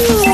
you.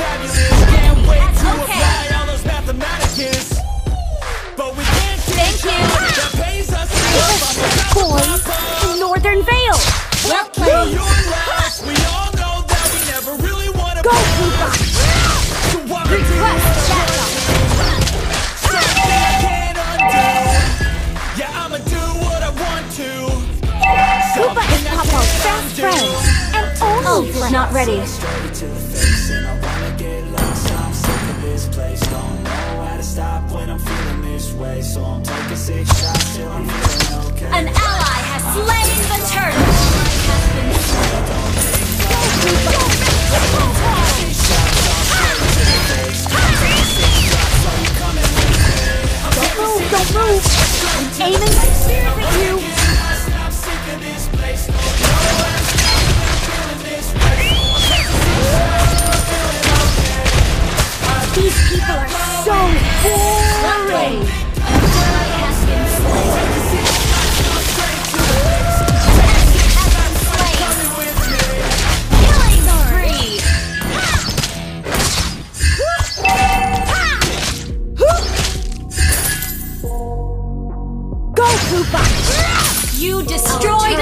boys, Northern Vale. so I'm taking six shots till I'm feeling okay. An ally has slain the turtle. Don't move, don't move! I'm aiming my at you! These people are so cool!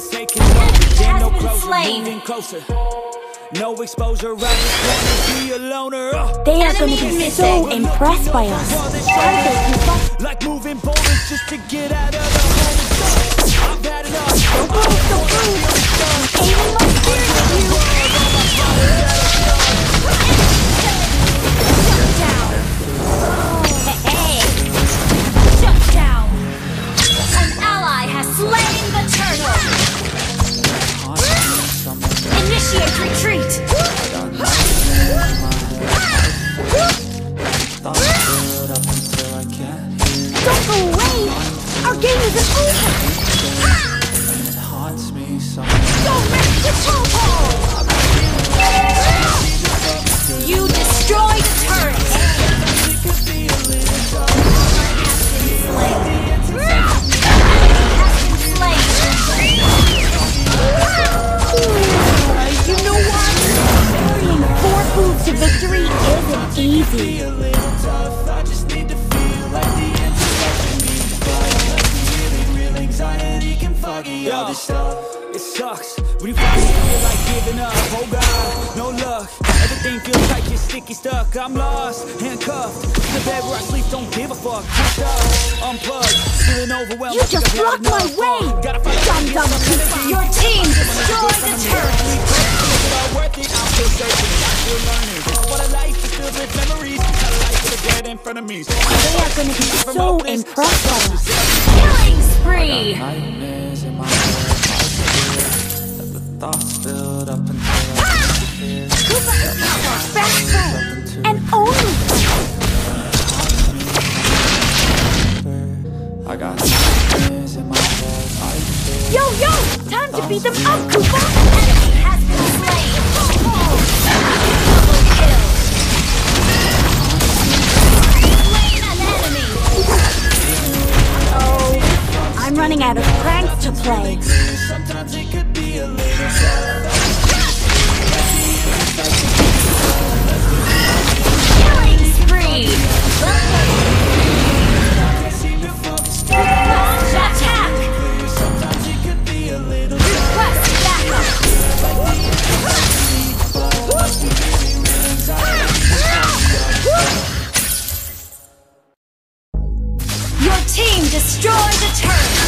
It's taking over, no closer, closer. No exposure, be a loner. Uh. They are gonna be so impressed by us. Like moving boulders just to get out of the. I've had enough. game isn't over! Ha! It haunts me so. Don't mess with can foggy all this stuff. It sucks when you finally feel like giving up. Oh God, no luck. Everything feels like you're sticky stuck. I'm lost, handcuffed to the bed where I sleep. Don't give a fuck. Pushed up, unplugged, feeling overwhelmed. You just blocked my way. Dumb, dumb Your team destroyed the turret. all worth it. I'm still searching, I'm still learning. What a life is filled with memories. A life with a dead in front of me. They are gonna be so impressed by us. Killing spree. Nightmares in my head, Let the thoughts build up until I Kupa is now our best friend. And only. I got nightmares in my head. Yo, yo! Time to beat them up, to play. Sometimes it could be a little Killing spree. seem to focus. Launch attack. Sometimes it could be a little Request backup. Your team destroyed the turret.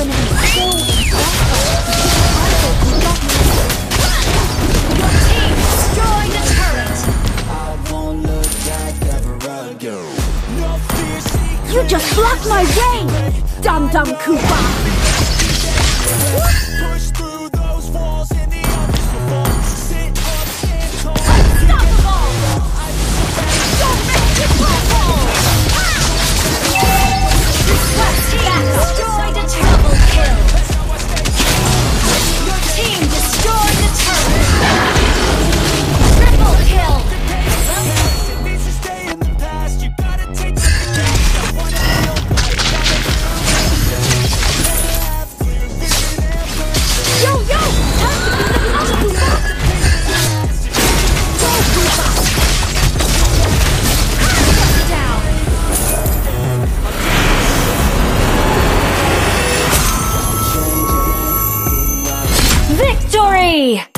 You just blocked my way! Dum Dum Kupa! Yay!